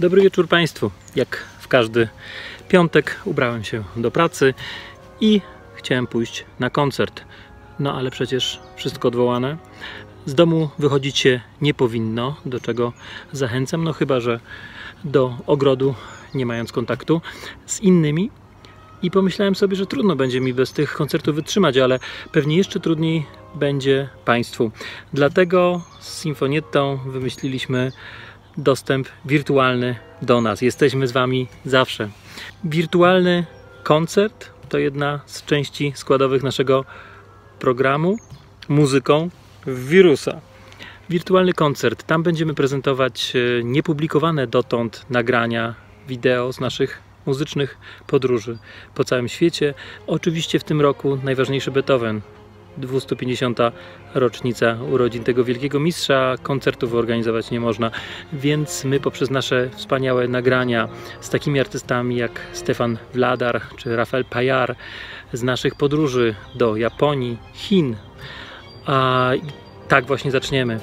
Dobry wieczór Państwu. Jak w każdy piątek ubrałem się do pracy i chciałem pójść na koncert. No ale przecież wszystko odwołane. Z domu wychodzić się nie powinno, do czego zachęcam, no chyba że do ogrodu, nie mając kontaktu z innymi. I pomyślałem sobie, że trudno będzie mi bez tych koncertów wytrzymać, ale pewnie jeszcze trudniej będzie Państwu. Dlatego z Sinfonietą wymyśliliśmy dostęp wirtualny do nas. Jesteśmy z Wami zawsze. Wirtualny koncert to jedna z części składowych naszego programu muzyką wirusa. Wirtualny koncert. Tam będziemy prezentować e, niepublikowane dotąd nagrania wideo z naszych muzycznych podróży po całym świecie. Oczywiście w tym roku najważniejszy Beethoven, 250. rocznica urodzin tego wielkiego mistrza. Koncertów organizować nie można, więc my poprzez nasze wspaniałe nagrania z takimi artystami jak Stefan Wladar czy Rafael Pajar z naszych podróży do Japonii, Chin, a tak właśnie zaczniemy.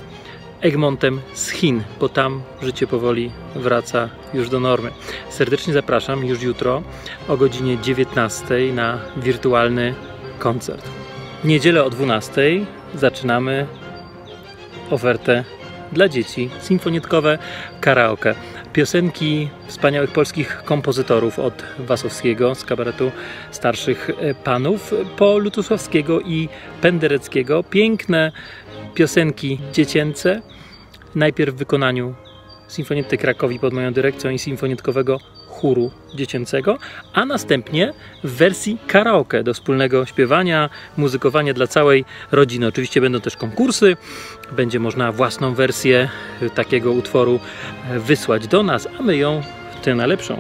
Egmontem z Chin, bo tam życie powoli wraca już do normy. Serdecznie zapraszam już jutro o godzinie 19 na wirtualny koncert. Niedzielę o 12 zaczynamy ofertę dla dzieci sinfonietkowe karaoke. Piosenki wspaniałych polskich kompozytorów od Wasowskiego z kabaretu starszych panów po Lutusławskiego i Pendereckiego. Piękne piosenki dziecięce. Najpierw w wykonaniu Sinfoniety Krakowi pod moją dyrekcją i sinfonietkowego chóru dziecięcego, a następnie w wersji karaoke do wspólnego śpiewania, muzykowania dla całej rodziny. Oczywiście będą też konkursy, będzie można własną wersję takiego utworu wysłać do nas, a my ją, tę najlepszą,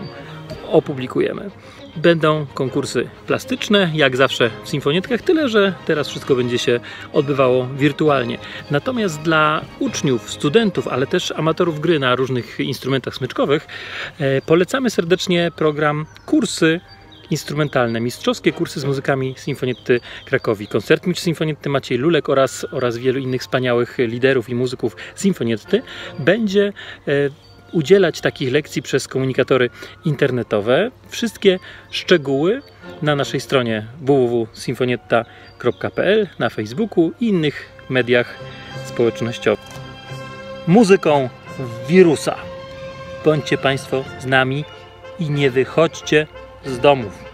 opublikujemy. Będą konkursy plastyczne, jak zawsze w Sinfonietkach, tyle że teraz wszystko będzie się odbywało wirtualnie. Natomiast dla uczniów, studentów, ale też amatorów gry na różnych instrumentach smyczkowych e, polecamy serdecznie program Kursy instrumentalne, mistrzowskie kursy z muzykami Sinfonietty Krakowi. Koncertmistrz Sinfonietty Maciej Lulek oraz, oraz wielu innych wspaniałych liderów i muzyków Sinfonietty będzie e, udzielać takich lekcji przez komunikatory internetowe. Wszystkie szczegóły na naszej stronie www.sinfonietta.pl, na Facebooku i innych mediach społecznościowych. Muzyką wirusa. Bądźcie Państwo z nami i nie wychodźcie z domów.